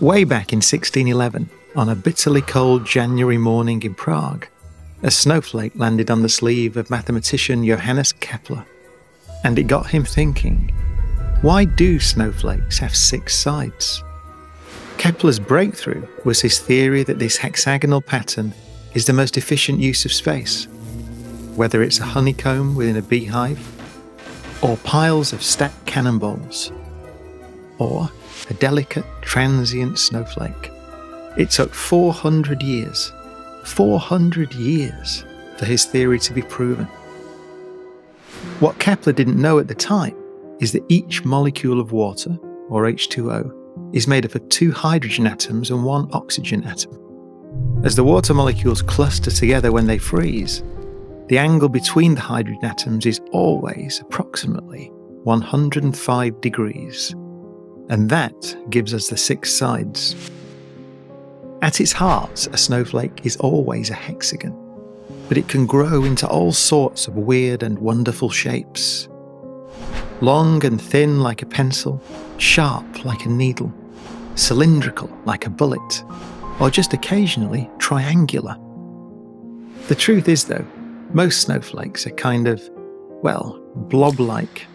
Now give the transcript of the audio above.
Way back in 1611, on a bitterly cold January morning in Prague, a snowflake landed on the sleeve of mathematician Johannes Kepler. And it got him thinking why do snowflakes have six sides? Kepler's breakthrough was his theory that this hexagonal pattern is the most efficient use of space. Whether it's a honeycomb within a beehive, or piles of stacked cannonballs, or a delicate, transient snowflake. It took 400 years, 400 years for his theory to be proven. What Kepler didn't know at the time is that each molecule of water, or H2O, is made up of two hydrogen atoms and one oxygen atom. As the water molecules cluster together when they freeze, the angle between the hydrogen atoms is always approximately 105 degrees and that gives us the six sides. At its heart, a snowflake is always a hexagon, but it can grow into all sorts of weird and wonderful shapes. Long and thin like a pencil, sharp like a needle, cylindrical like a bullet, or just occasionally triangular. The truth is, though, most snowflakes are kind of, well, blob like